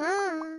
Oh.